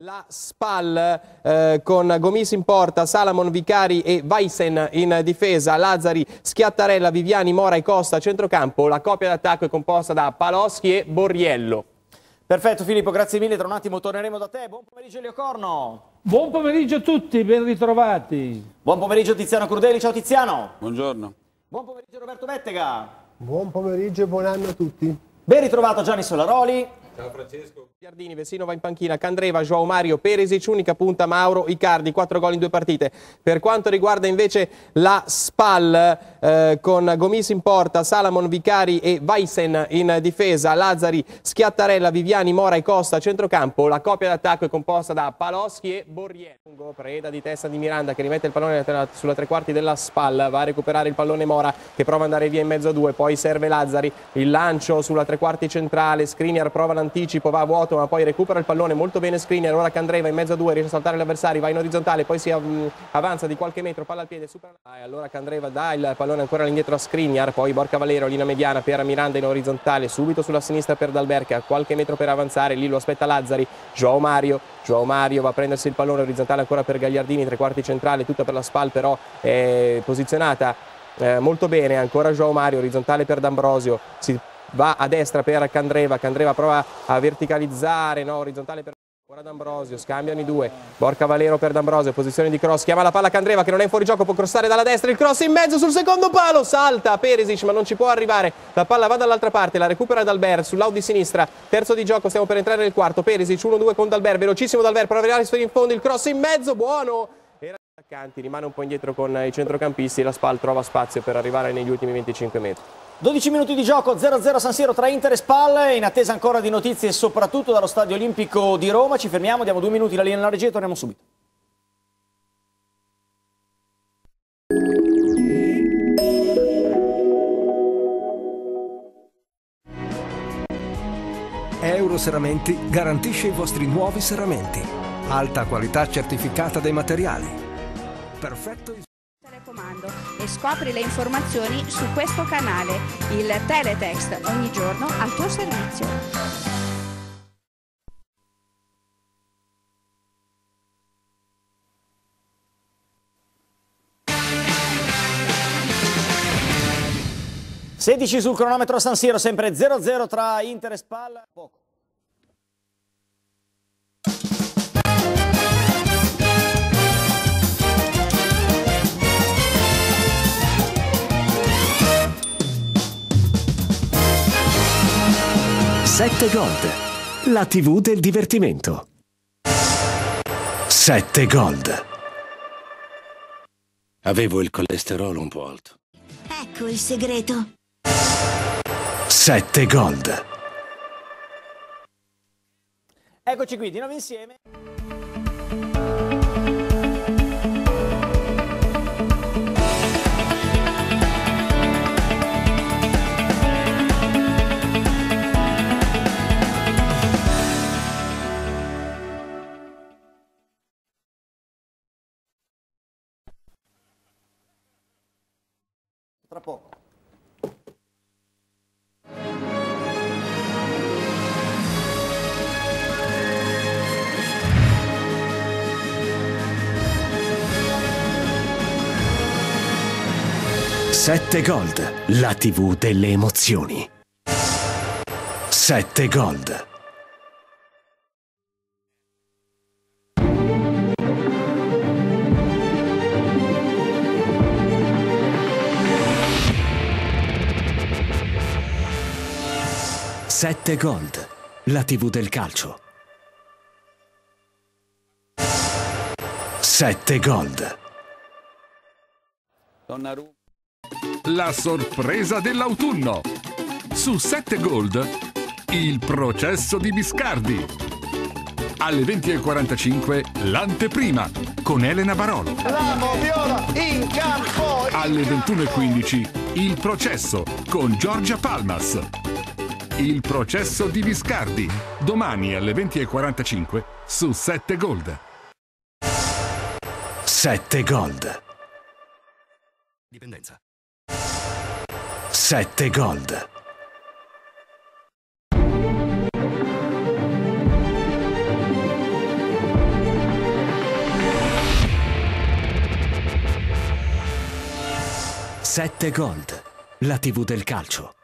La SPAL eh, con Gomis in porta, Salamon, Vicari e Weissen in difesa, Lazzari, Schiattarella, Viviani, Mora e Costa a centrocampo. La coppia d'attacco è composta da Paloschi e Borriello. Perfetto Filippo, grazie mille, tra un attimo torneremo da te. Buon pomeriggio Elio Corno. Buon pomeriggio a tutti, ben ritrovati. Buon pomeriggio Tiziano Crudeli, ciao Tiziano. Buongiorno. Buon pomeriggio Roberto Bettega. Buon pomeriggio e buon anno a tutti. Ben ritrovato Gianni Solaroli. Ciao Francesco. Giardini, Vessino va in panchina, Candreva, Joao Mario, Peresic, unica punta Mauro, Icardi, 4 gol in due partite. Per quanto riguarda invece la SPAL eh, con Gomis in porta, Salamon, Vicari e Weissen in difesa, Lazzari, Schiattarella, Viviani, Mora e Costa a centrocampo. La coppia d'attacco è composta da Paloschi e Borriello. Preda di testa di Miranda che rimette il pallone sulla tre quarti della SPAL, va a recuperare il pallone Mora che prova ad andare via in mezzo a due, poi serve Lazzari, il lancio sulla tre quarti centrale, Skriniar prova l'anticipo, va a vuoto ma poi recupera il pallone molto bene Skriniar, ora Candreva in mezzo a due, riesce a saltare l'avversario, va in orizzontale, poi si avanza di qualche metro, palla al piede, supera. Ah, allora Candreva dà il pallone ancora all'indietro a Skriniar, poi Borca Valero, linea mediana per Miranda in orizzontale, subito sulla sinistra per Dalberca, qualche metro per avanzare, lì lo aspetta Lazzari, Joao Mario, Joao Mario va a prendersi il pallone orizzontale ancora per Gagliardini, tre quarti centrale, tutta per la SPAL però è posizionata eh, molto bene, ancora Joao Mario, orizzontale per D'Ambrosio, si va a destra per Candreva, Candreva prova a verticalizzare, no, orizzontale per ora D'Ambrosio, scambiano i due, Borca Valero per D'Ambrosio, posizione di cross, chiama la palla Candreva che non è in fuorigioco, può crossare dalla destra, il cross in mezzo sul secondo palo, salta Perisic ma non ci può arrivare, la palla va dall'altra parte, la recupera Dalbert sull'out di sinistra, terzo di gioco, stiamo per entrare nel quarto, Perisic 1-2 con Dalbert, velocissimo Dalbert, prova a arrivare in fondo, il cross in mezzo, buono! Attaccanti, rimane un po' indietro con i centrocampisti, la SPAL trova spazio per arrivare negli ultimi 25 metri. 12 minuti di gioco, 0-0 San Siro tra Inter e Spal, in attesa ancora di notizie soprattutto dallo Stadio Olimpico di Roma. Ci fermiamo, diamo due minuti la linea alla regia e torniamo subito. Euroseramenti garantisce i vostri nuovi serramenti. Alta qualità certificata dei materiali. Perfetto telecomando e scopri le informazioni su questo canale, il Teletext, ogni giorno al tuo servizio. Sedici sul cronometro a San Siro, sempre 0-0 tra Inter e Spal. Poco. Sette Gold, la TV del divertimento. 7 Gold. Avevo il colesterolo un po' alto. Ecco il segreto. 7 Gold. Eccoci qui, di nuovo insieme. Tra poco. Sette Gold, la TV delle emozioni. 7 Gold. Sette Gold, la TV del calcio. 7 Gold. Donnarumma. La sorpresa dell'autunno. Su 7 Gold, il processo di Biscardi. Alle 20.45 l'anteprima con Elena Barolo. L'amo viola in campo. Alle 21.15 il processo con Giorgia Palmas. Il processo di Viscardi, domani alle 20.45 su 7 Gold. 7 Gold. Dipendenza. 7 Gold. Sette Gold, la TV del calcio.